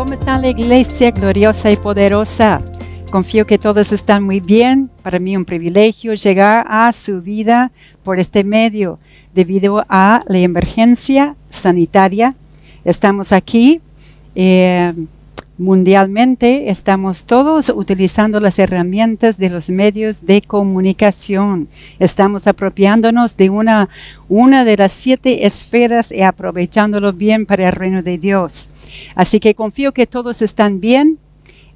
¿Cómo está la iglesia gloriosa y poderosa? Confío que todos están muy bien. Para mí un privilegio llegar a su vida por este medio debido a la emergencia sanitaria. Estamos aquí. Eh, mundialmente estamos todos utilizando las herramientas de los medios de comunicación. Estamos apropiándonos de una, una de las siete esferas y aprovechándolo bien para el reino de Dios. Así que confío que todos están bien.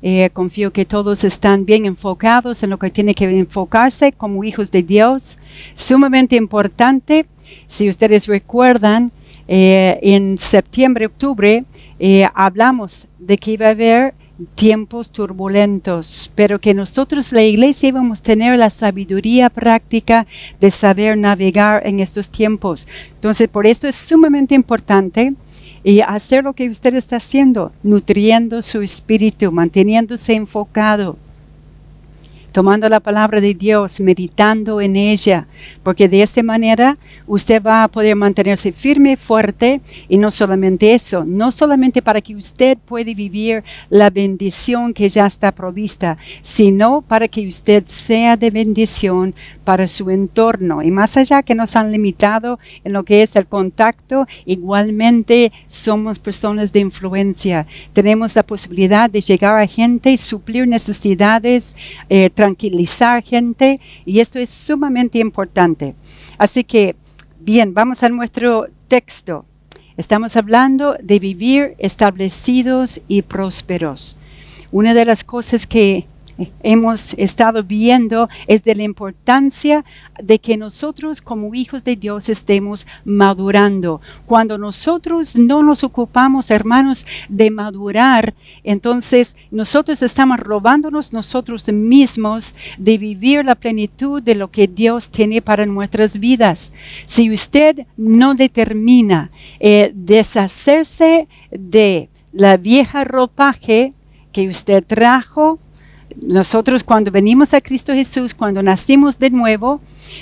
Eh, confío que todos están bien enfocados en lo que tiene que enfocarse como hijos de Dios. Sumamente importante, si ustedes recuerdan, eh, en septiembre, octubre, eh, hablamos de que iba a haber tiempos turbulentos, pero que nosotros, la iglesia, íbamos a tener la sabiduría práctica de saber navegar en estos tiempos. Entonces, por esto es sumamente importante y hacer lo que usted está haciendo, nutriendo su espíritu, manteniéndose enfocado tomando la palabra de Dios, meditando en ella, porque de esta manera usted va a poder mantenerse firme, fuerte, y no solamente eso, no solamente para que usted pueda vivir la bendición que ya está provista, sino para que usted sea de bendición para su entorno. Y más allá que nos han limitado en lo que es el contacto, igualmente somos personas de influencia. Tenemos la posibilidad de llegar a gente, suplir necesidades, eh, tranquilizar gente y esto es sumamente importante. Así que, bien, vamos a nuestro texto. Estamos hablando de vivir establecidos y prósperos. Una de las cosas que hemos estado viendo es de la importancia de que nosotros como hijos de Dios estemos madurando. Cuando nosotros no nos ocupamos, hermanos, de madurar, entonces nosotros estamos robándonos nosotros mismos de vivir la plenitud de lo que Dios tiene para nuestras vidas. Si usted no determina eh, deshacerse de la vieja ropaje que usted trajo, nosotros cuando venimos a Cristo Jesús, cuando nacimos de nuevo,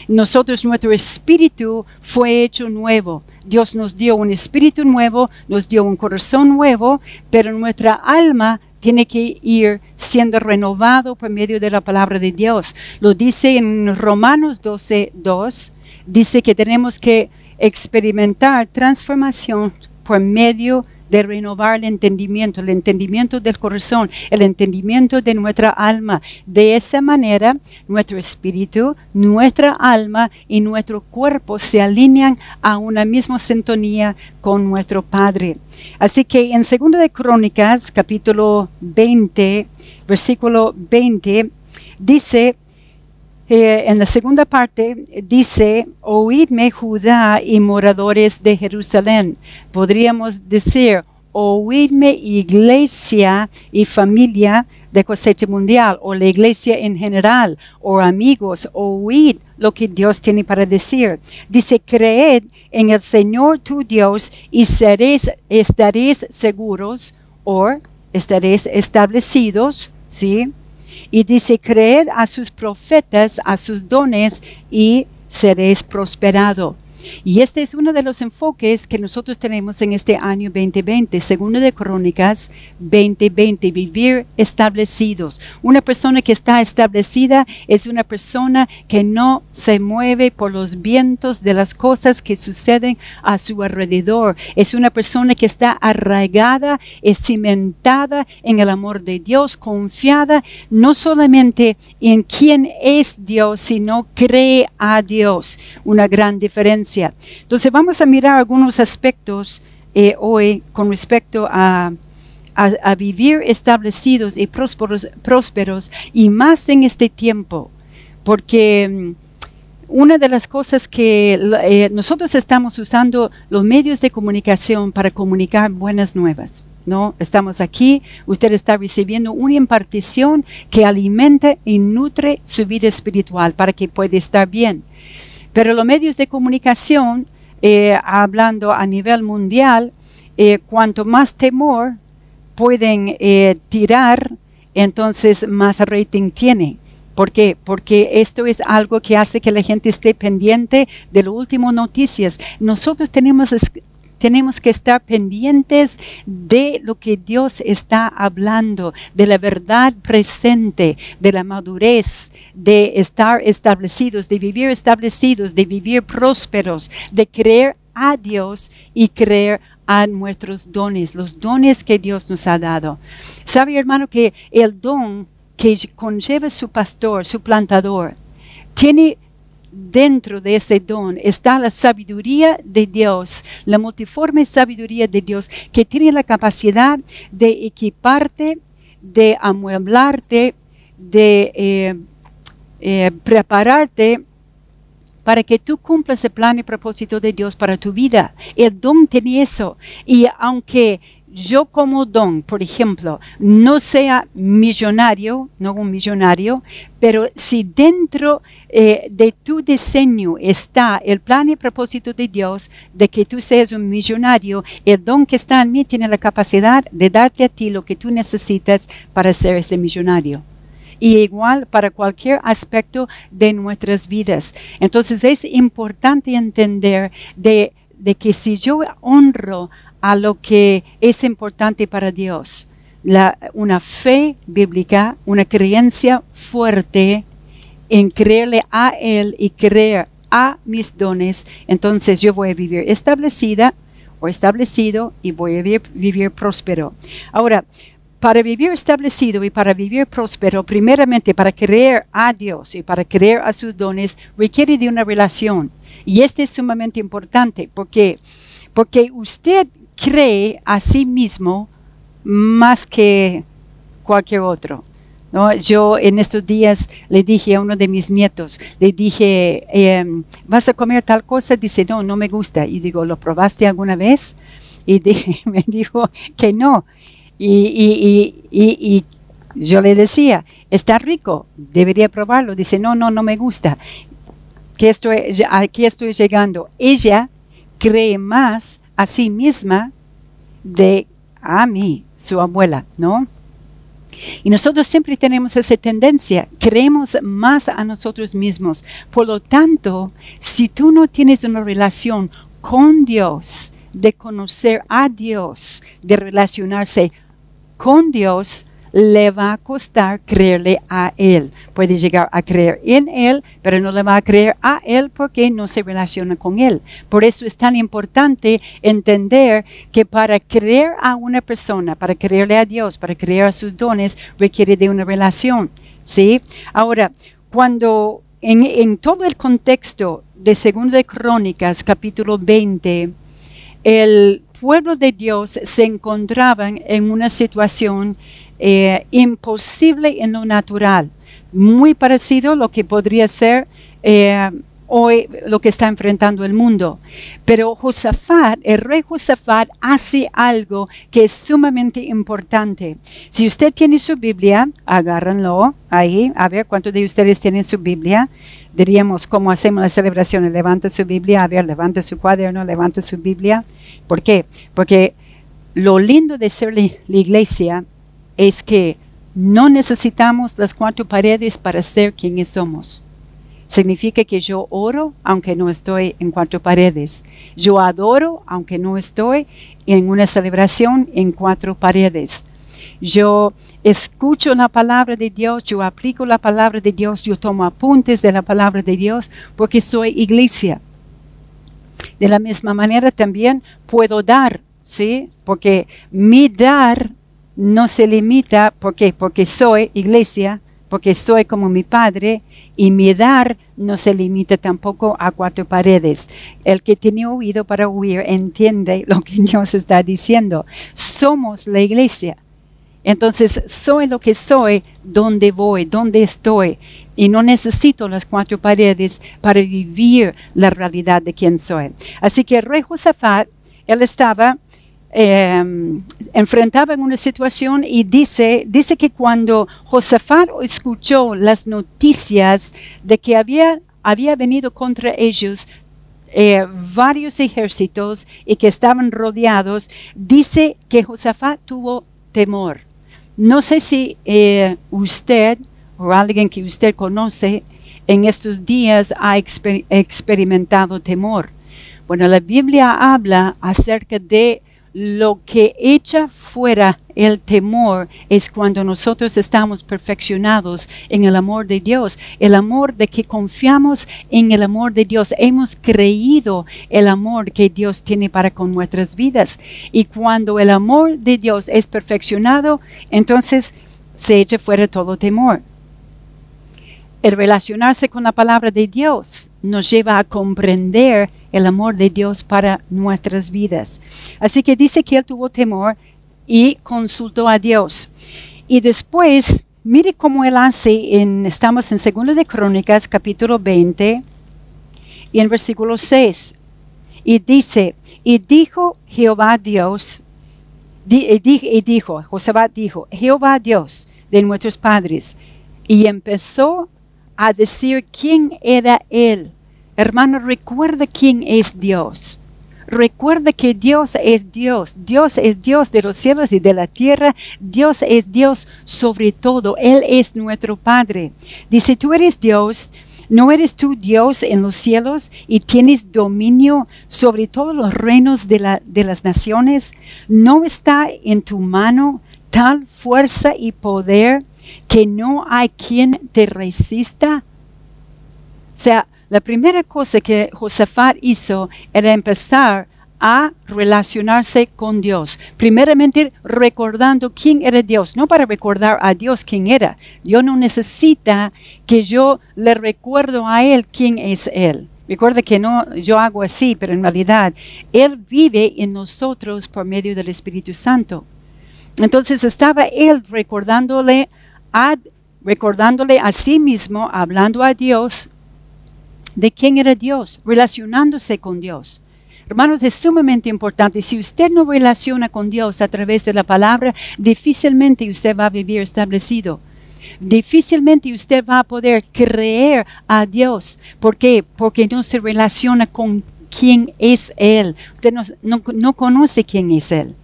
nosotros, nuestro espíritu fue hecho nuevo. Dios nos dio un espíritu nuevo, nos dio un corazón nuevo, pero nuestra alma tiene que ir siendo renovado por medio de la palabra de Dios. Lo dice en Romanos 12, 2, dice que tenemos que experimentar transformación por medio de renovar el entendimiento, el entendimiento del corazón, el entendimiento de nuestra alma. De esa manera, nuestro espíritu, nuestra alma y nuestro cuerpo se alinean a una misma sintonía con nuestro Padre. Así que en 2 de Crónicas, capítulo 20, versículo 20, dice, eh, en la segunda parte dice, oídme Judá y moradores de Jerusalén. Podríamos decir, oídme iglesia y familia de cosecha mundial, o la iglesia en general, o amigos, oíd lo que Dios tiene para decir. Dice, creed en el Señor tu Dios y seréis, estaréis seguros, o estaréis establecidos, ¿sí? Y dice, creed a sus profetas, a sus dones y seréis prosperado. Y este es uno de los enfoques que nosotros tenemos en este año 2020, segundo de Crónicas 2020, vivir establecidos. Una persona que está establecida es una persona que no se mueve por los vientos de las cosas que suceden a su alrededor. Es una persona que está arraigada, es cimentada en el amor de Dios, confiada no solamente en quién es Dios, sino cree a Dios. Una gran diferencia entonces vamos a mirar algunos aspectos eh, hoy con respecto a, vivir establecidos y prósperos, prósperos y más en este tiempo, porque mm, una de las cosas que eh, nosotros estamos usando los medios de comunicación para comunicar buenas nuevas. ¿no? Estamos aquí, usted está recibiendo una impartición que alimenta y nutre su vida espiritual para que pueda estar bien. Pero los medios de comunicación, eh, hablando a nivel mundial, eh, cuanto más temor pueden eh, tirar, entonces más rating tiene. ¿Por qué? Porque esto es algo que hace que la gente esté pendiente de las últimas noticias. Nosotros tenemos tenemos que estar pendientes de lo que Dios está hablando, de la verdad presente, de la madurez, de estar establecidos, de vivir establecidos, de vivir prósperos, de creer a Dios y creer a nuestros dones, los dones que Dios nos ha dado. Sabe, hermano, que el don que conlleva su pastor, su plantador, tiene dentro de ese don está la sabiduría de Dios, la multiforme sabiduría de Dios que tiene la capacidad de equiparte, de amueblarte, de eh, eh, prepararte para que tú cumplas el plan y propósito de Dios para tu vida. El don tiene eso. Y aunque yo como don, por ejemplo, no sea millonario, no un millonario, pero si dentro eh, de tu diseño está el plan y propósito de Dios de que tú seas un millonario, el don que está en mí tiene la capacidad de darte a ti lo que tú necesitas para ser ese millonario y igual para cualquier aspecto de nuestras vidas. Entonces es importante entender de, de que si yo honro a lo que es importante para Dios, una fe bíblica, una creencia fuerte en creerle a Él y creer a mis dones, entonces yo voy a vivir establecida o establecido y voy a vivir, vivir próspero. Ahora, para vivir establecido y para vivir próspero, primeramente para creer a Dios y para creer a sus dones, requiere de una relación. Y este es sumamente importante porque, porque usted cree a sí mismo más que cualquier otro. ¿no? Yo en estos días le dije a uno de mis nietos, le dije, em, ¿vas a comer tal cosa? Dice, no, no me gusta. Y digo, ¿lo probaste alguna vez? Y me dijo que no. Y, y, yo le decía, está rico, debería probarlo. Dice, no, no, no me gusta. Que estoy, aquí estoy llegando. Ella cree más a sí misma de a mí, su abuela, ¿no? Y nosotros siempre tenemos esa tendencia, creemos más a nosotros mismos. Por lo tanto, si tú no tienes una relación con Dios, de conocer a Dios, de relacionarse con Dios, le va a costar creerle a Él. Puede llegar a creer en Él, pero no le va a creer a Él porque no se relaciona con Él. Por eso es tan importante entender que para creer a una persona, para creerle a Dios, para creer a sus dones, requiere de una relación. ¿sí? Ahora, cuando en, todo el contexto de Segunda de Crónicas, capítulo 20, el pueblo de Dios se encontraban en una situación eh, imposible en lo natural, muy parecido a lo que podría ser eh, hoy lo que está enfrentando el mundo. Pero Josafat, el rey Josafat, hace algo que es sumamente importante. Si usted tiene su Biblia, agárrenlo ahí, a ver cuántos de ustedes tienen su Biblia diríamos, cómo hacemos las celebraciones, levanta su Biblia, a ver, levanta su cuaderno, levanta su Biblia. ¿Por qué? Porque lo lindo de ser la, iglesia es que no necesitamos las cuatro paredes para ser quienes somos. Significa que yo oro aunque no estoy en cuatro paredes. Yo adoro aunque no estoy en una celebración en cuatro paredes yo escucho la palabra de Dios, yo aplico la palabra de Dios, yo tomo apuntes de la palabra de Dios porque soy iglesia. De la misma manera también puedo dar, ¿sí? Porque mi dar no se limita, ¿por qué? Porque soy iglesia, porque soy como mi padre y mi dar no se limita tampoco a cuatro paredes. El que tiene oído para oír entiende lo que Dios está diciendo. Somos la iglesia. Entonces, soy lo que soy, donde voy, donde estoy. Y no necesito las cuatro paredes para vivir la realidad de quién soy. Así que rey Josafat, él estaba, eh, enfrentaba en una situación y dice, dice que cuando Josafat escuchó las noticias de que había, había venido contra ellos eh, varios ejércitos y que estaban rodeados, dice que Josafat tuvo temor. No sé si eh, usted o alguien que usted conoce en estos días ha experimentado temor, Bueno, la Biblia habla acerca de lo que echa fuera el temor es cuando nosotros estamos perfeccionados en el amor de Dios, el amor de que confiamos en el amor de Dios, hemos creído el amor que Dios tiene para con nuestras vidas. Y cuando el amor de Dios es perfeccionado, entonces se echa fuera todo temor. El relacionarse con la palabra de Dios nos lleva a comprender el amor de Dios para nuestras vidas. Así que dice que él tuvo temor y consultó a Dios. Y después, mire cómo él hace, en, estamos en 2 de Crónicas, capítulo 20, y en versículo 6. Y dice, y dijo Jehová Dios, y, y dijo, dijo, Jehová Dios de nuestros padres, y empezó a decir quién era él Hermano, recuerda quién es Dios. Recuerda que Dios es Dios. Dios es Dios de los cielos y de la tierra. Dios es Dios sobre todo. Él es nuestro Padre. Dice, tú eres Dios. ¿No eres tú Dios en los cielos y tienes dominio sobre todos los reinos de, la, de las naciones? ¿No está en tu mano tal fuerza y poder que no hay quien te resista? O sea, la primera cosa que Josafat hizo era empezar a relacionarse con Dios. Primeramente recordando quién era Dios, no para recordar a Dios quién era. Dios no necesita que yo le recuerdo a Él quién es Él. Recuerda que no, yo hago así, pero en realidad Él vive en nosotros por medio del Espíritu Santo. Entonces estaba Él recordándole a, recordándole a sí mismo, hablando a Dios, de quién era Dios, relacionándose con Dios. Hermanos, es sumamente importante. Si usted no relaciona con Dios a través de la palabra, difícilmente usted va a vivir establecido. Difícilmente usted va a poder creer a Dios. ¿Por qué? Porque no se relaciona con quién es Él. Usted no, no, no conoce quién es Él.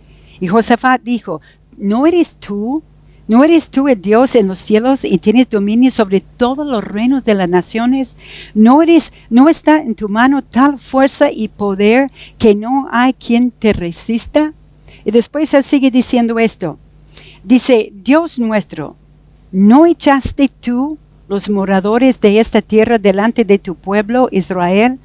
Y Josafat dijo, ¿no eres tú ¿No eres tú el Dios en los cielos y tienes dominio sobre todos los reinos de las naciones? ¿No no está en tu mano tal fuerza y poder que no hay quien te resista? Y después él sigue diciendo esto. Dice, Dios nuestro, ¿no echaste tú los moradores de esta tierra delante de tu pueblo Israel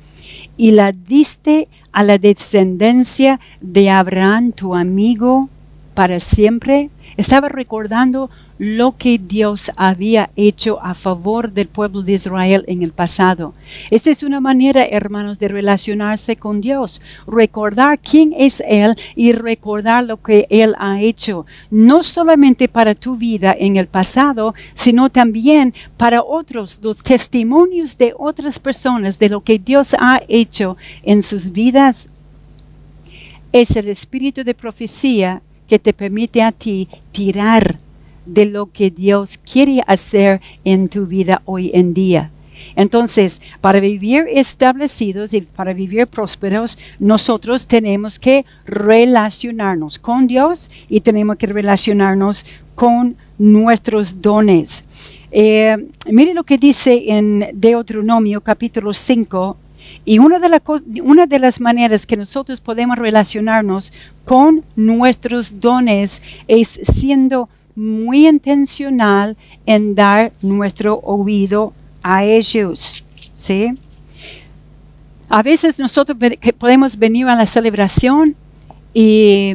y la diste a la descendencia de Abraham, tu amigo, para siempre? Estaba recordando lo que Dios había hecho a favor del pueblo de Israel en el pasado. Esta es una manera, hermanos, de relacionarse con Dios. Recordar quién es Él y recordar lo que Él ha hecho. No solamente para tu vida en el pasado, sino también para otros, los testimonios de otras personas de lo que Dios ha hecho en sus vidas. Es el espíritu de profecía que te permite a ti tirar de lo que Dios quiere hacer en tu vida hoy en día. Entonces, para vivir establecidos y para vivir prósperos, nosotros tenemos que relacionarnos con Dios y tenemos que relacionarnos con nuestros dones. Eh, mire lo que dice en Deuteronomio capítulo 5, y una de, una de, las maneras que nosotros podemos relacionarnos con nuestros dones es siendo muy intencional en dar nuestro oído a ellos. ¿sí? A veces nosotros podemos venir a la celebración y,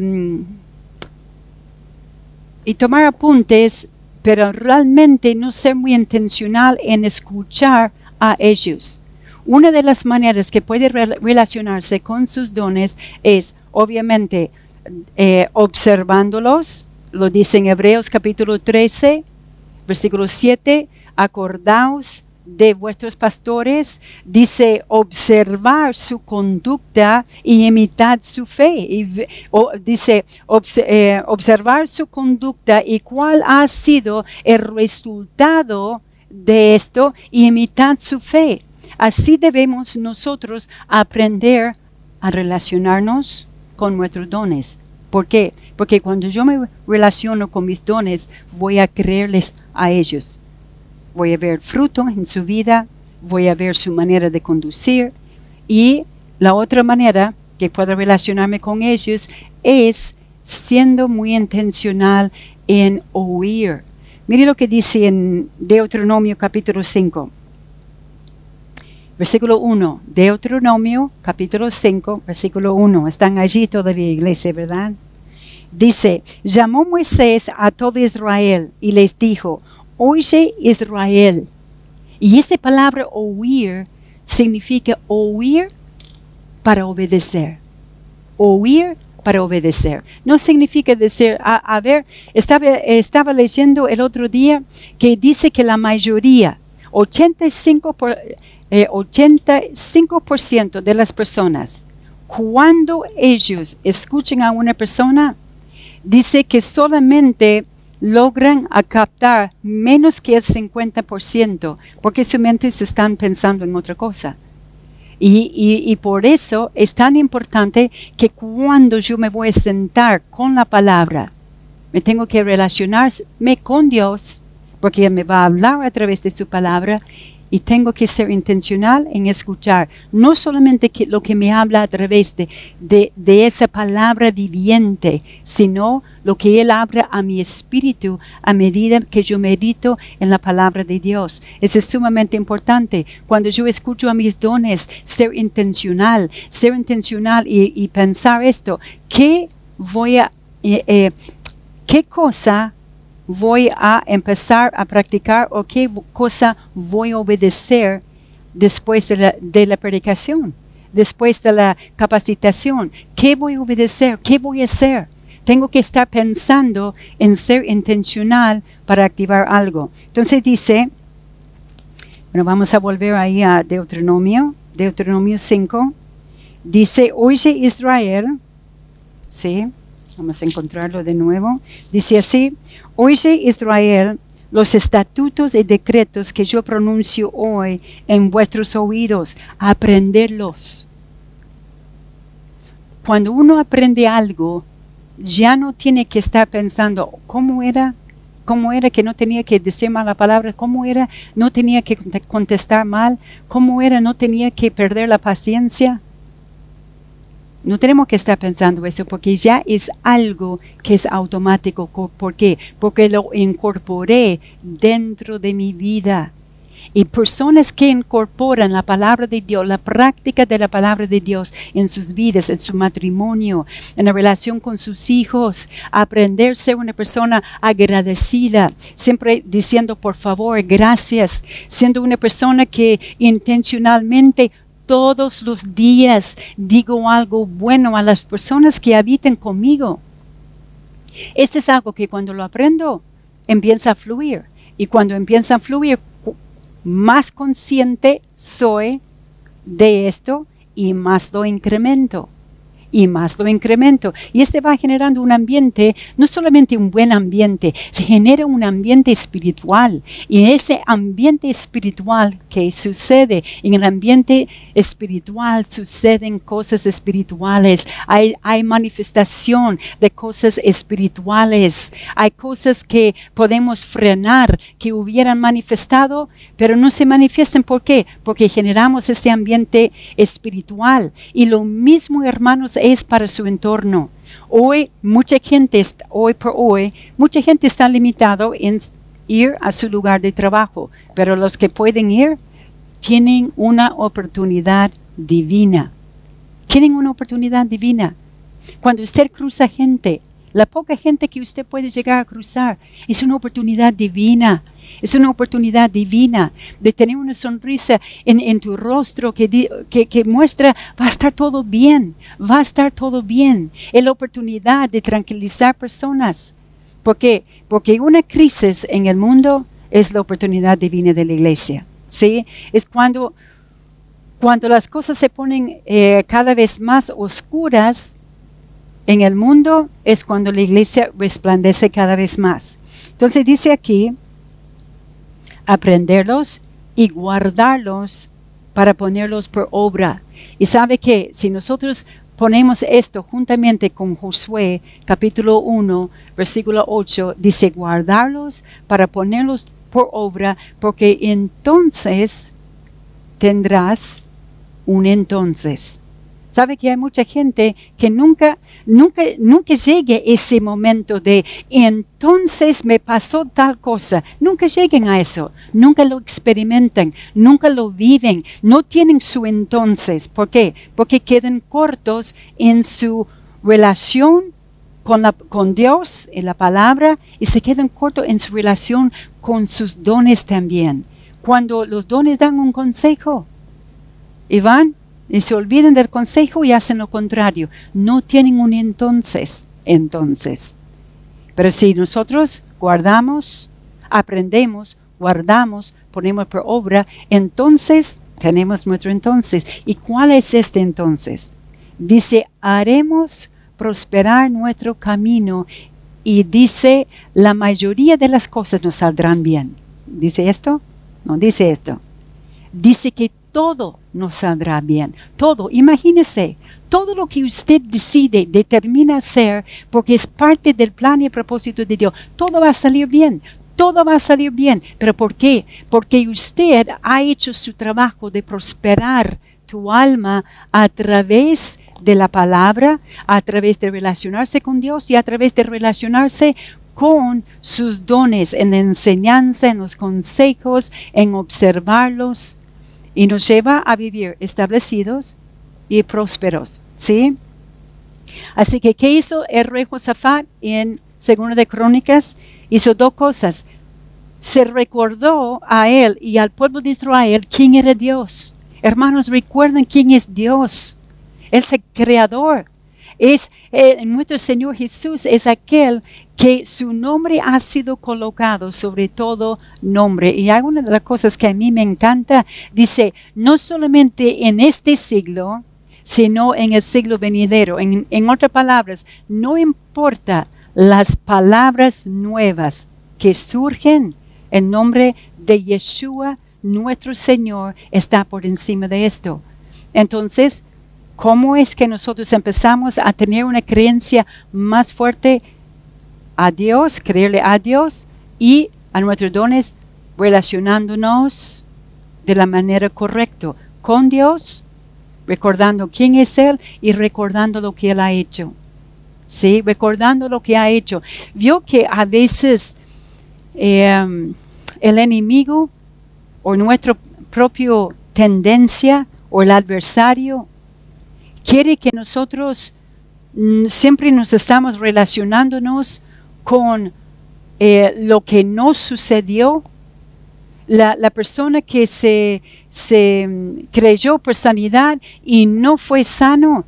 y tomar apuntes, pero realmente no ser muy intencional en escuchar a ellos. Una de las maneras que puede relacionarse con sus dones es, obviamente, eh, observándolos, lo dice en Hebreos capítulo 13, versículo 7, acordaos de vuestros pastores, dice observar su conducta y imitar su fe. Y, dice eh, observar su conducta y cuál ha sido el resultado de esto y imitar su fe. Así debemos nosotros aprender a relacionarnos con nuestros dones. ¿Por qué? Porque cuando yo me relaciono con mis dones, voy a creerles a ellos. Voy a ver fruto en su vida, voy a ver su manera de conducir y la otra manera que puedo relacionarme con ellos es siendo muy intencional en oír. Mire lo que dice en Deuteronomio capítulo 5. Versículo 1. Deuteronomio capítulo 5, versículo 1. Están allí todavía, iglesia, ¿verdad? Dice, llamó Moisés a todo Israel y les dijo, oye Israel. Y esa palabra oír significa oír para obedecer. Oír para obedecer. No significa decir, a, ver, estaba, estaba leyendo el otro día que dice que la mayoría, 85%, por, 85 eh, de las personas, cuando ellos escuchen a una persona, dice que solamente logran captar menos que el 50%, porque su mente se están pensando en otra cosa. Y, por eso es tan importante que cuando yo me voy a sentar con la palabra, me tengo que relacionarme con Dios, porque Él me va a hablar a través de su palabra y tengo que ser intencional en escuchar, no solamente que lo que me habla a través de, de, esa palabra viviente, sino lo que Él habla a mi espíritu a medida que yo medito en la palabra de Dios. Eso es sumamente importante. Cuando yo escucho a mis dones, ser intencional, ser intencional y, pensar esto, ¿qué voy a, eh, eh, qué cosa voy a empezar a practicar o qué cosa voy a obedecer después de la, predicación, después de la capacitación. ¿Qué voy a obedecer? ¿Qué voy a hacer? Tengo que estar pensando en ser intencional para activar algo. Entonces dice, bueno, vamos a volver ahí a Deuteronomio, Deuteronomio 5. Dice, oye Israel, ¿sí? Vamos a encontrarlo de nuevo. Dice así, Oye Israel los estatutos y decretos que yo pronuncio hoy en vuestros oídos, aprenderlos. Cuando uno aprende algo, ya no tiene que estar pensando, ¿cómo era? ¿Cómo era que no tenía que decir mala palabra? ¿Cómo era? No tenía que contestar mal. ¿Cómo era? No tenía que perder la paciencia. No tenemos que estar pensando eso porque ya es algo que es automático. ¿Por qué? Porque lo incorporé dentro de mi vida. Y personas que incorporan la palabra de Dios, la práctica de la palabra de Dios en sus vidas, en su matrimonio, en la relación con sus hijos, aprender a ser una persona agradecida, siempre diciendo por favor, gracias, siendo una persona que intencionalmente todos los días digo algo bueno a las personas que habiten conmigo. Este es algo que cuando lo aprendo empieza a fluir. Y cuando empieza a fluir, más consciente soy de esto y más lo incremento y más lo incremento. Y este va generando un ambiente, no solamente un buen ambiente, se genera un ambiente espiritual. Y ese ambiente espiritual que sucede, en el ambiente espiritual suceden cosas espirituales, hay, manifestación de cosas espirituales, hay cosas que podemos frenar, que hubieran manifestado, pero no se manifiestan. ¿Por qué? Porque generamos ese ambiente espiritual. Y lo mismo, hermanos, es para su entorno. Hoy, mucha gente, hoy por hoy, mucha gente está limitado en ir a su lugar de trabajo, pero los que pueden ir tienen una oportunidad divina. Tienen una oportunidad divina. Cuando usted cruza gente, la poca gente que usted puede llegar a cruzar es una oportunidad divina. Es una oportunidad divina de tener una sonrisa en, tu rostro que, que, muestra, va a estar todo bien, va a estar todo bien. Es la oportunidad de tranquilizar personas. ¿Por qué? Porque una crisis en el mundo es la oportunidad divina de la iglesia. ¿sí? Es cuando, cuando las cosas se ponen eh, cada vez más oscuras en el mundo, es cuando la iglesia resplandece cada vez más. Entonces dice aquí, aprenderlos y guardarlos para ponerlos por obra. Y sabe que si nosotros ponemos esto juntamente con Josué capítulo 1, versículo 8, dice guardarlos para ponerlos por obra, porque entonces tendrás un entonces. Sabe que hay mucha gente que nunca, nunca, nunca llegue ese momento de entonces me pasó tal cosa. Nunca lleguen a eso. Nunca lo experimentan. Nunca lo viven. No tienen su entonces. ¿Por qué? Porque quedan cortos en su relación con, la, con Dios, en la palabra, y se quedan cortos en su relación con sus dones también. Cuando los dones dan un consejo y y se olviden del consejo y hacen lo contrario. No tienen un entonces, entonces. Pero si nosotros guardamos, aprendemos, guardamos, ponemos por obra, entonces tenemos nuestro entonces. ¿Y cuál es este entonces? Dice, haremos prosperar nuestro camino y dice, la mayoría de las cosas nos saldrán bien. ¿Dice esto? No dice esto. Dice que todo nos saldrá bien. Todo, imagínese, todo lo que usted decide, determina hacer, porque es parte del plan y propósito de Dios, todo va a salir bien. Todo va a salir bien. ¿Pero por qué? Porque usted ha hecho su trabajo de prosperar tu alma a través de la palabra, a través de relacionarse con Dios y a través de relacionarse con sus dones en la enseñanza, en los consejos, en observarlos, y nos lleva a vivir establecidos y prósperos. ¿Sí? Así que, ¿qué hizo el rey Josafat en Segunda de Crónicas? Hizo dos cosas. Se recordó a él y al pueblo de Israel quién era Dios. Hermanos, recuerden quién es Dios. Es el creador. Es eh, nuestro Señor Jesús es aquel que su nombre ha sido colocado sobre todo nombre. Y hay una de las cosas que a mí me encanta, dice, no solamente en este siglo, sino en el siglo venidero. En, en otras palabras, no importa las palabras nuevas que surgen, en nombre de Yeshua, nuestro Señor, está por encima de esto. Entonces, ¿cómo es que nosotros empezamos a tener una creencia más fuerte a Dios, creerle a Dios y a nuestros dones relacionándonos de la manera correcta con Dios, recordando quién es Él y recordando lo que Él ha hecho. Sí, recordando lo que ha hecho. Vio que a veces em, el enemigo o nuestra propia tendencia o el adversario quiere que nosotros mm, siempre nos estamos relacionándonos con eh, lo que no sucedió. La, persona que se, se, mm, creyó por sanidad y no fue sano.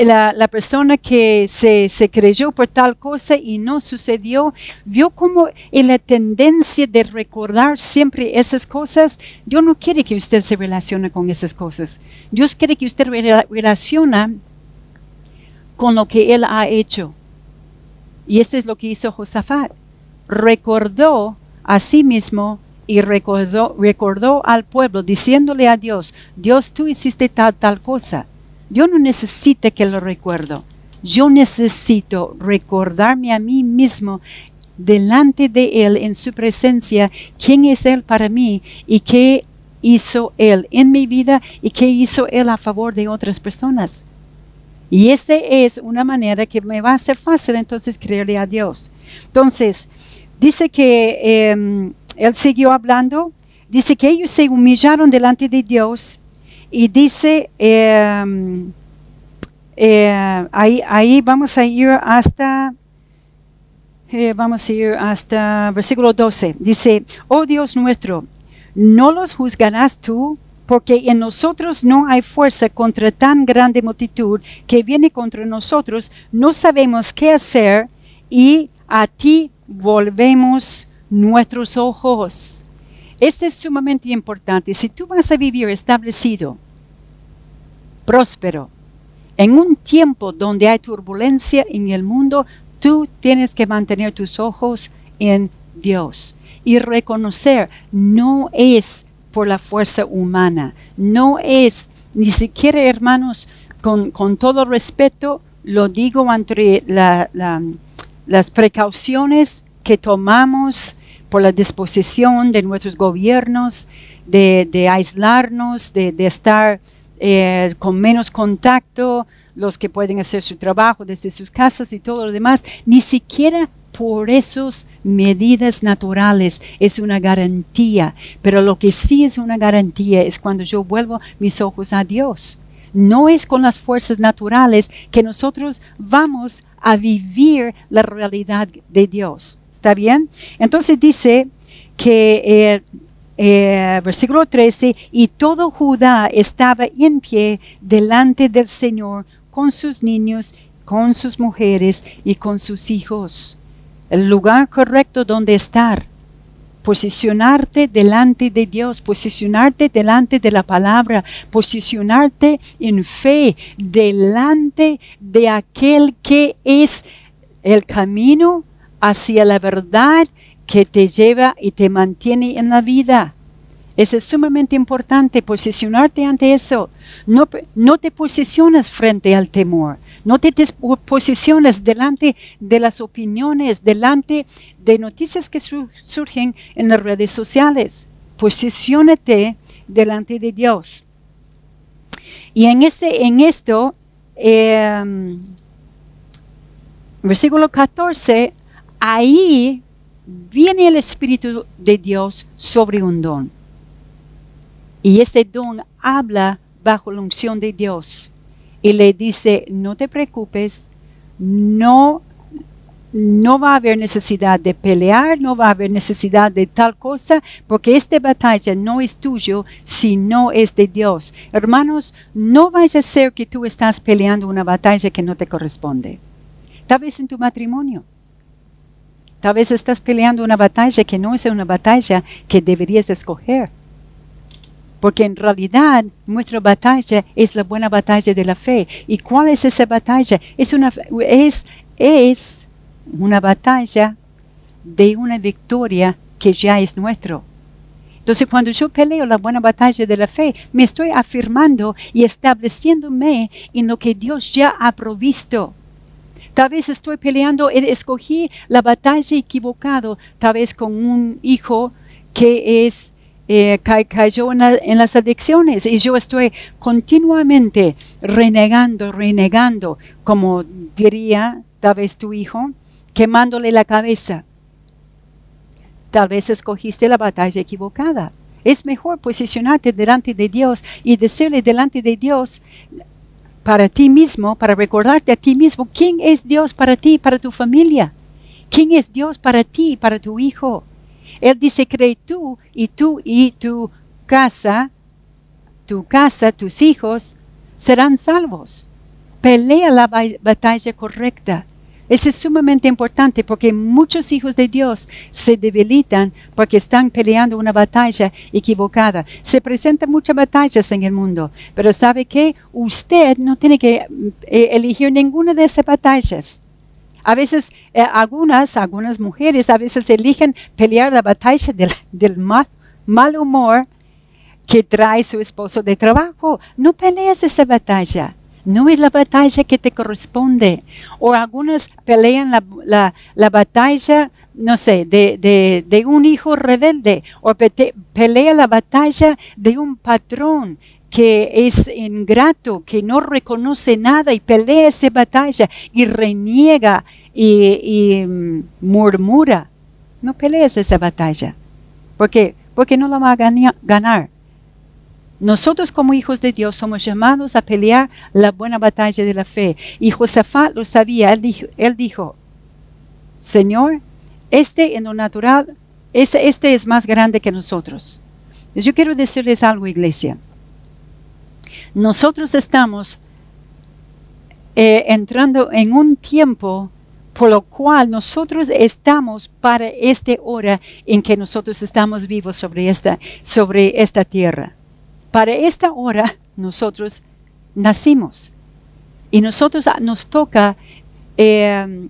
La, la persona que se, se, creyó por tal cosa y no sucedió, vio como en la tendencia de recordar siempre esas cosas. Dios no quiere que usted se relacione con esas cosas. Dios quiere que usted relaciona con lo que Él ha hecho. Y esto es lo que hizo Josafat. Recordó a sí mismo y recordó, recordó al pueblo diciéndole a Dios, Dios, tú hiciste tal, tal cosa. Yo no necesito que lo recuerdo. Yo necesito recordarme a mí mismo delante de Él, en su presencia, quién es Él para mí y qué hizo Él en mi vida y qué hizo Él a favor de otras personas. Y esta es una manera que me va a ser fácil entonces creerle a Dios. Entonces, dice que em, él siguió hablando, dice que ellos se humillaron delante de Dios y dice, em, eh, ahí, vamos a ir hasta... Eh, vamos a ir hasta versículo 12. Dice, oh Dios nuestro, ¿no los juzgarás tú porque en nosotros no hay fuerza contra tan grande multitud que viene contra nosotros, no sabemos qué hacer y a ti volvemos nuestros ojos. Esto es sumamente importante. Si tú vas a vivir establecido, próspero, en un tiempo donde hay turbulencia en el mundo, tú tienes que mantener tus ojos en Dios y reconocer no es por la fuerza humana. No es, ni siquiera hermanos, con, todo respeto, lo digo entre las precauciones que tomamos por la disposición de nuestros gobiernos, de, aislarnos, de, estar eh, con menos contacto, los que pueden hacer su trabajo desde sus casas y todo lo demás, ni siquiera por esas medidas naturales es una garantía, pero lo que sí es una garantía es cuando yo vuelvo mis ojos a Dios. No es con las fuerzas naturales que nosotros vamos a vivir la realidad de Dios. ¿Está bien? Entonces dice que eh, eh, versículo 13, y todo Judá estaba en pie delante del Señor con sus niños, con sus mujeres y con sus hijos. El lugar correcto donde estar. Posicionarte delante de Dios, posicionarte delante de la palabra, posicionarte en fe delante de aquel que es el camino hacia la verdad que te lleva y te mantiene en la vida. Eso es sumamente importante, posicionarte ante eso. No, no te posicionas frente al temor. No te posiciones delante de las opiniones, delante de noticias que surgen en las redes sociales. Posiciónate delante de Dios. Y en, este, en esto, em, versículo 14, ahí viene el Espíritu de Dios sobre un don. Y ese don habla bajo la unción de Dios. Y le dice, no te preocupes, no, no va a haber necesidad de pelear, no va a haber necesidad de tal cosa, porque esta batalla no es tuyo, sino es de Dios. Hermanos, no vaya a ser que tú estás peleando una batalla que no te corresponde. Tal vez en tu matrimonio. Tal vez estás peleando una batalla que no es una batalla que deberías escoger porque en realidad nuestra batalla es la buena batalla de la fe. ¿Y cuál es esa batalla? Es una, es, es una batalla de una victoria que ya es nuestro. Entonces, cuando yo peleo la buena batalla de la fe, me estoy afirmando y estableciéndome en lo que Dios ya ha provisto. Tal vez estoy peleando, escogí la batalla equivocado, tal vez con un hijo que es eh, cayó en, las adicciones y yo estoy continuamente renegando, renegando, como diría tal vez tu hijo, quemándole la cabeza. Tal vez escogiste la batalla equivocada. Es mejor posicionarte delante de Dios y decirle delante de Dios para ti mismo, para recordarte a ti mismo, quién es Dios para ti, para tu familia. ¿Quién es Dios para ti, para tu hijo? Él dice, cree tú y tú y tu casa, tu casa, tus hijos serán salvos. Pelea la batalla correcta. Eso es sumamente importante porque muchos hijos de Dios se debilitan porque están peleando una batalla equivocada. Se presentan muchas batallas en el mundo, pero ¿sabe qué? Usted no tiene que eh, elegir ninguna de esas batallas. A veces eh, algunas, algunas mujeres a veces eligen pelear la batalla del, mal, mal humor que trae su esposo de trabajo. No pelees esa batalla. No es la batalla que te corresponde. O algunos pelean la, la, batalla, no sé, de, de, un hijo rebelde. O pelea la batalla de un patrón que es ingrato, que no reconoce nada y pelea esa batalla y reniega y, murmura. No pelees esa batalla. porque Porque no la va a ganar. Nosotros como hijos de Dios somos llamados a pelear la buena batalla de la fe. Y Josafat lo sabía. Él dijo, él dijo Señor, este en lo natural, este, este es más grande que nosotros. Yo quiero decirles algo, iglesia. Nosotros estamos eh, entrando en un tiempo por lo cual nosotros estamos para esta hora en que nosotros estamos vivos sobre esta, sobre esta tierra. Para esta hora nosotros nacimos y nosotros nos toca eh,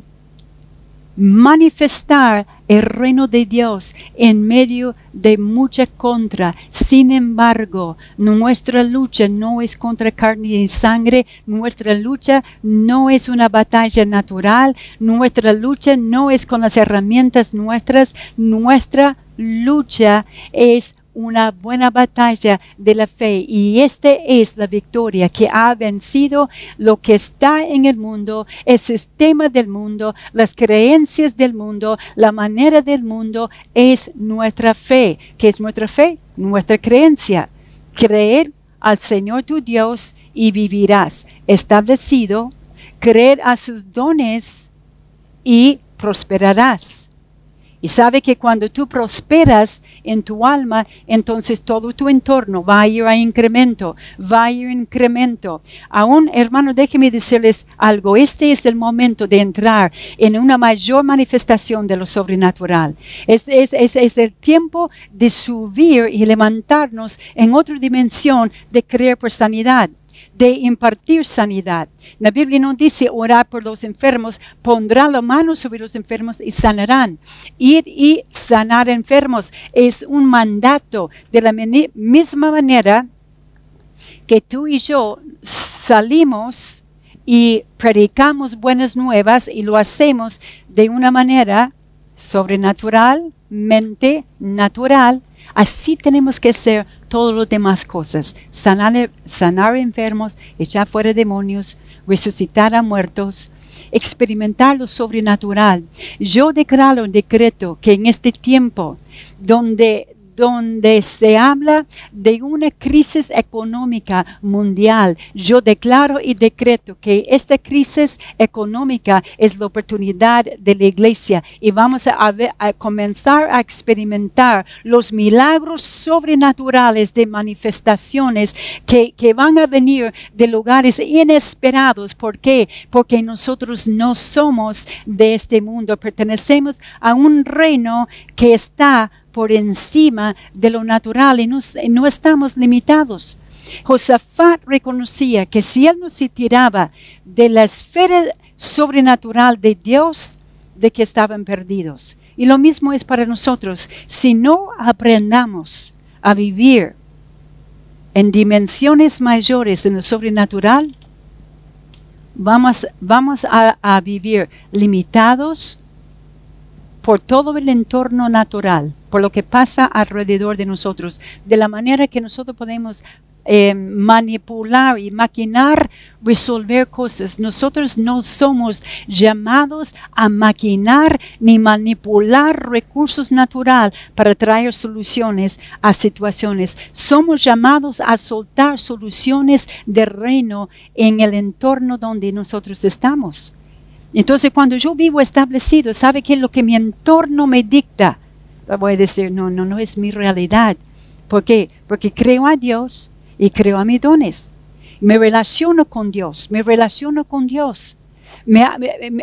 manifestar el reino de Dios en medio de mucha contra. Sin embargo, nuestra lucha no es contra carne y sangre, nuestra lucha no es una batalla natural, nuestra lucha no es con las herramientas nuestras, nuestra lucha es una buena batalla de la fe y esta es la victoria que ha vencido lo que está en el mundo, el sistema del mundo, las creencias del mundo, la manera del mundo, es nuestra fe. ¿Qué es nuestra fe? Nuestra creencia. Creer al Señor tu Dios y vivirás establecido, creer a sus dones y prosperarás. Y sabe que cuando tú prosperas en tu alma, entonces todo tu entorno va a ir a incremento, va a ir a incremento. Aún, hermano, déjeme decirles algo. Este es el momento de entrar en una mayor manifestación de lo sobrenatural. Es, es, es, es el tiempo de subir y levantarnos en otra dimensión de creer por sanidad de impartir sanidad. La Biblia no dice orar por los enfermos, pondrá la mano sobre los enfermos y sanarán. Ir y sanar enfermos es un mandato de la misma manera que tú y yo salimos y predicamos buenas nuevas y lo hacemos de una manera sobrenatural, mente natural, Así tenemos que hacer todas las demás cosas. Sanar, sanar enfermos, echar fuera demonios, resucitar a muertos, experimentar lo sobrenatural. Yo declaro un decreto que en este tiempo donde donde se habla de una crisis económica mundial. Yo declaro y decreto que esta crisis económica es la oportunidad de la iglesia y vamos a, comenzar a experimentar los milagros sobrenaturales de manifestaciones que, que van a venir de lugares inesperados. ¿Por qué? Porque nosotros no somos de este mundo, pertenecemos a un reino que está por encima de lo natural y no, estamos limitados. Josafat reconocía que si él no se tiraba de la esfera sobrenatural de Dios, de que estaban perdidos. Y lo mismo es para nosotros. Si no aprendamos a vivir en dimensiones mayores en lo sobrenatural, vamos, vamos a vivir limitados por todo el entorno natural por lo que pasa alrededor de nosotros, de la manera que nosotros podemos eh, manipular y maquinar, resolver cosas. Nosotros no somos llamados a maquinar ni manipular recursos naturales para traer soluciones a situaciones. Somos llamados a soltar soluciones de reino en el entorno donde nosotros estamos. Entonces, cuando yo vivo establecido, ¿sabe qué es lo que mi entorno me dicta? Voy a decir, no, no, no es mi realidad. ¿Por qué? Porque creo a Dios y creo a mis dones. Me relaciono con Dios, me relaciono con Dios. Me,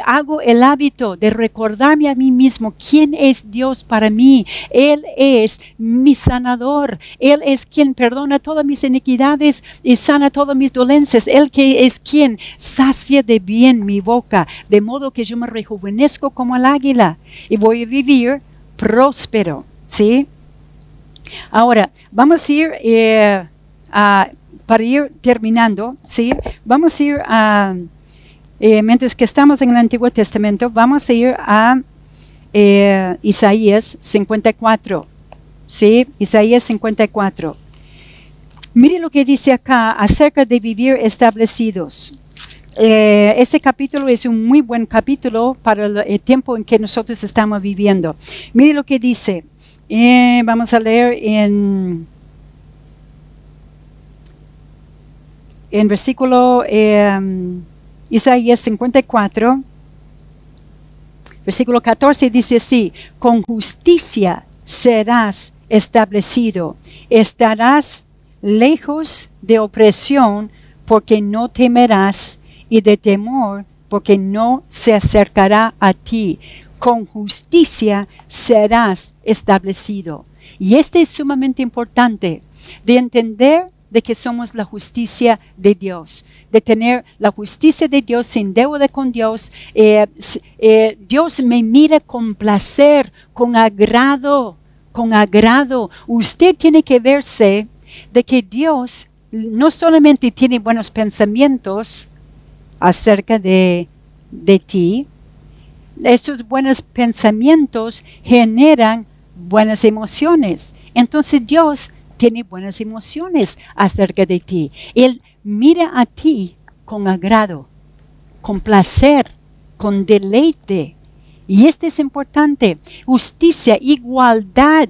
hago el hábito de recordarme a mí mismo quién es Dios para mí. Él es mi sanador. Él es quien perdona todas mis iniquidades y sana todas mis dolencias. Él que es quien sacia de bien mi boca, de modo que yo me rejuvenezco como el águila y voy a vivir próspero, ¿sí? Ahora, vamos a ir eh, a, para ir terminando, ¿sí? Vamos a ir a, eh, mientras que estamos en el Antiguo Testamento, vamos a ir a eh, Isaías 54, ¿sí? Isaías 54. Mire lo que dice acá acerca de vivir establecidos. Eh, ese capítulo es un muy buen capítulo para el, tiempo en que nosotros estamos viviendo. Mire lo que dice. Eh, vamos a leer en, en versículo em, Isaías 54, versículo 14 dice así, con justicia serás establecido, estarás lejos de opresión porque no temerás y de temor, porque no se acercará a ti. Con justicia serás establecido. Y este es sumamente importante, de entender de que somos la justicia de Dios, de tener la justicia de Dios sin deuda con Dios. Eh, eh, Dios me mira con placer, con agrado, con agrado. Usted tiene que verse de que Dios no solamente tiene buenos pensamientos, acerca de, de ti, esos buenos pensamientos generan buenas emociones entonces Dios tiene buenas emociones acerca de ti. Él mira a ti con agrado, con placer, con deleite. Y esto es importante. Justicia, igualdad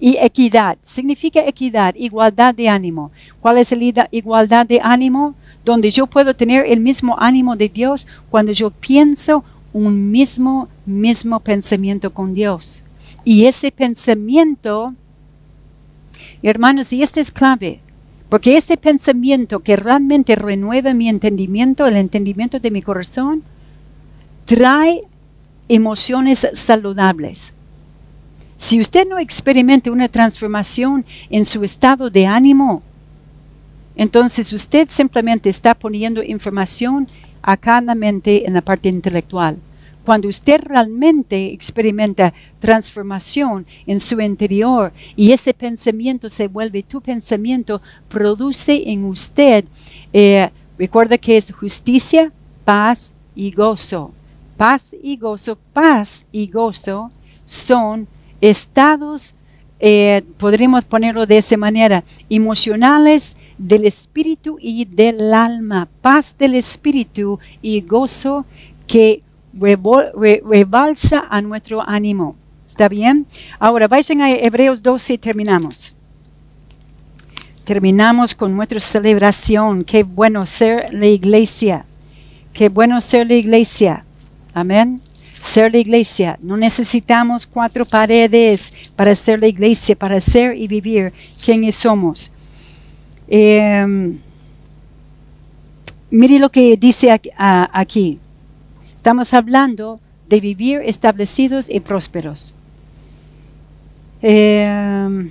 y equidad. Significa equidad, igualdad de ánimo. ¿Cuál es la igualdad de ánimo? Donde yo puedo tener el mismo ánimo de Dios cuando yo pienso un mismo, mismo pensamiento con Dios. Y ese pensamiento, hermanos, y este es clave, porque ese pensamiento que realmente renueva mi entendimiento, el entendimiento de mi corazón, trae emociones saludables. Si usted no experimenta una transformación en su estado de ánimo, entonces usted simplemente está poniendo información acá en la mente en la parte intelectual. Cuando usted realmente experimenta transformación en su interior y ese pensamiento se vuelve tu pensamiento, produce en usted, eh, recuerda que es justicia, paz y gozo. Paz y gozo, paz y gozo son estados, eh, podríamos ponerlo de esa manera, emocionales del espíritu y del alma. Paz del espíritu y gozo que rebalsa a nuestro ánimo. ¿Está bien? Ahora vayan a Hebreos 12 y terminamos. Terminamos con nuestra celebración. Qué bueno ser la iglesia. Qué bueno ser la iglesia. Amén. Ser la iglesia. No necesitamos cuatro paredes para ser la iglesia, para ser y vivir quienes somos. Em, mire lo que dice aquí. Estamos hablando de vivir establecidos y prósperos. Em,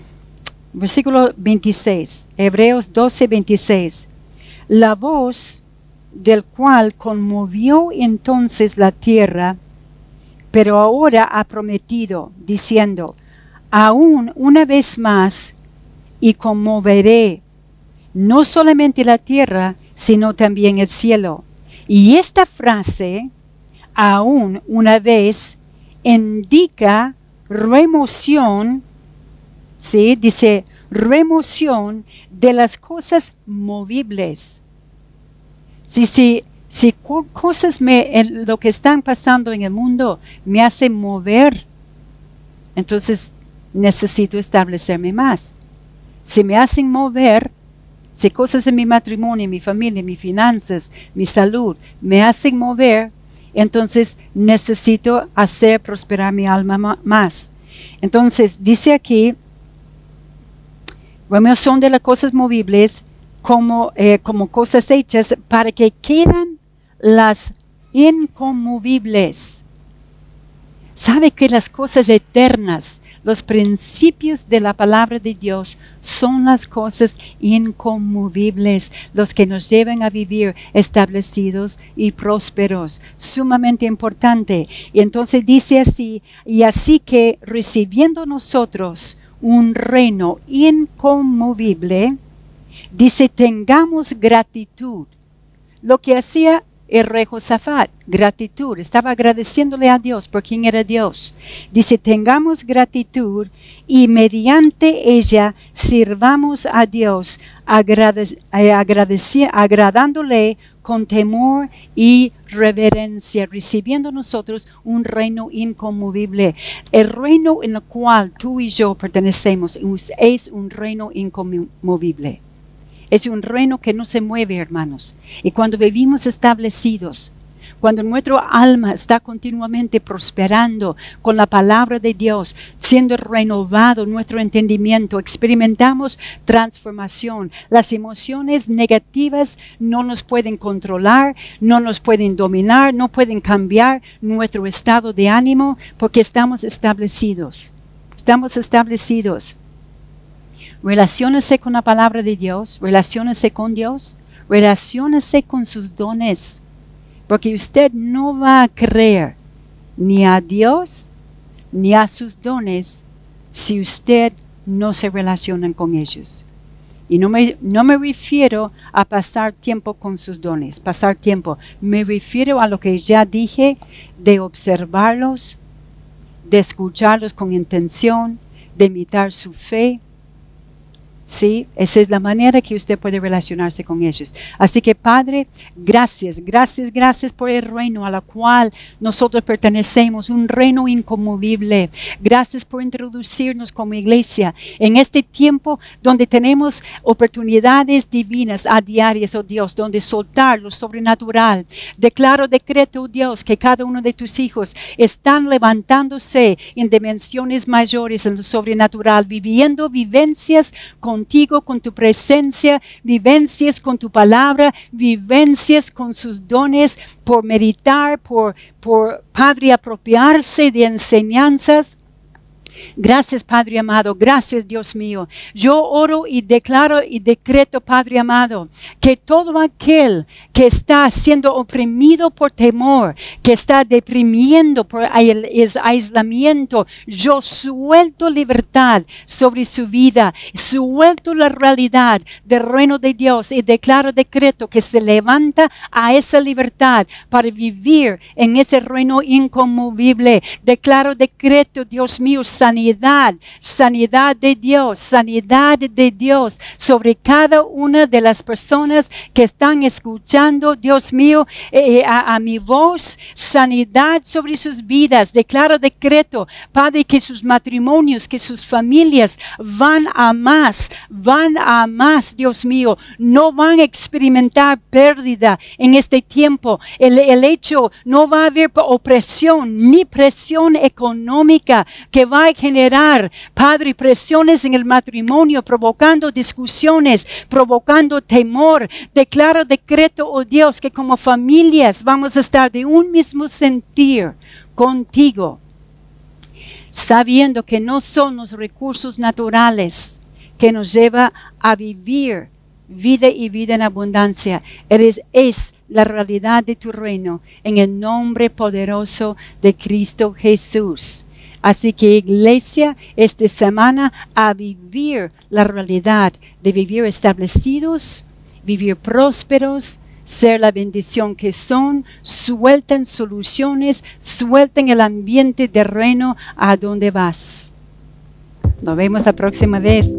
versículo 26, Hebreos 12, 26. La voz del cual conmovió entonces la tierra, pero ahora ha prometido, diciendo, aún una vez más, y conmoveré no solamente la tierra, sino también el cielo. Y esta frase, aún una vez, indica remoción, ¿sí? Dice remoción de las cosas movibles. Si, si, si cosas me, lo que están pasando en el mundo me hacen mover, entonces necesito establecerme más. Si me hacen mover, si cosas en mi matrimonio, mi familia, mis finanzas, mi salud me hacen mover, entonces necesito hacer prosperar mi alma más. Entonces dice aquí, son de las cosas movibles como, eh, como cosas hechas para que quedan las inconmovibles. Sabe que las cosas eternas los principios de la palabra de Dios son las cosas inconmovibles, los que nos llevan a vivir establecidos y prósperos. Sumamente importante. Y entonces dice así, y así que recibiendo nosotros un reino inconmovible, dice, tengamos gratitud. Lo que hacía el rey Josafat, gratitud, estaba agradeciéndole a Dios por quien era Dios. Dice, tengamos gratitud y mediante ella sirvamos a Dios, eh, agradándole con temor y reverencia, recibiendo nosotros un reino inconmovible. El reino en el cual tú y yo pertenecemos es un reino inconmovible. Es un reino que no se mueve, hermanos. Y cuando vivimos establecidos, cuando nuestro alma está continuamente prosperando con la palabra de Dios, siendo renovado nuestro entendimiento, experimentamos transformación. Las emociones negativas no nos pueden controlar, no nos pueden dominar, no pueden cambiar nuestro estado de ánimo porque estamos establecidos. Estamos establecidos. Relaciónese con la palabra de Dios, relaciónese con Dios, relaciónese con sus dones, porque usted no va a creer ni a Dios ni a sus dones si usted no se relaciona con ellos. Y no me, no me refiero a pasar tiempo con sus dones, pasar tiempo. Me refiero a lo que ya dije de observarlos, de escucharlos con intención, de imitar su fe, ¿sí? Esa es la manera que usted puede relacionarse con ellos. Así que Padre, gracias, gracias, gracias por el reino a la cual nosotros pertenecemos, un reino inconmovible. Gracias por introducirnos como iglesia en este tiempo donde tenemos oportunidades divinas a diarias, oh Dios, donde soltar lo sobrenatural. Declaro, decreto, oh Dios, que cada uno de tus hijos están levantándose en dimensiones mayores en lo sobrenatural, viviendo vivencias con contigo, con tu presencia, vivencias con tu palabra, vivencias con sus dones, por meditar, por, por Padre, apropiarse de enseñanzas Gracias, Padre amado. Gracias, Dios mío. Yo oro y declaro y decreto, Padre amado, que todo aquel que está siendo oprimido por temor, que está deprimiendo por aislamiento, yo suelto libertad sobre su vida, suelto la realidad del reino de Dios y declaro decreto que se levanta a esa libertad para vivir en ese reino inconmovible. Declaro decreto, Dios mío, sanidad, sanidad de Dios, sanidad de Dios sobre cada una de las personas que están escuchando, Dios mío, eh, eh, a, a, mi voz, sanidad sobre sus vidas. Declaro decreto, Padre, que sus matrimonios, que sus familias van a más, van a más, Dios mío, no van a experimentar pérdida en este tiempo. El, el hecho, no va a haber opresión ni presión económica que va a generar, Padre, presiones en el matrimonio, provocando discusiones, provocando temor. Declaro decreto, oh Dios, que como familias vamos a estar de un mismo sentir contigo, sabiendo que no son los recursos naturales que nos lleva a vivir vida y vida en abundancia. Eres, es la realidad de tu reino en el nombre poderoso de Cristo Jesús. Así que iglesia, esta semana a vivir la realidad de vivir establecidos, vivir prósperos, ser la bendición que son, suelten soluciones, suelten el ambiente de reino a donde vas. Nos vemos la próxima vez.